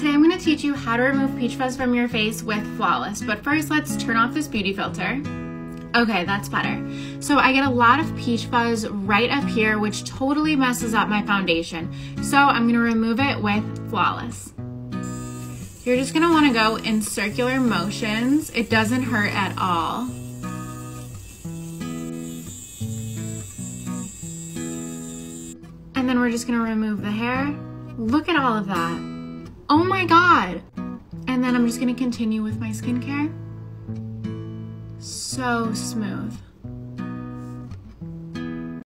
today I'm going to teach you how to remove peach fuzz from your face with Flawless. But first, let's turn off this beauty filter. Okay, that's better. So I get a lot of peach fuzz right up here, which totally messes up my foundation. So I'm going to remove it with Flawless. You're just going to want to go in circular motions. It doesn't hurt at all. And then we're just going to remove the hair. Look at all of that. Oh my god. And then I'm just to continue with my skincare. So smooth.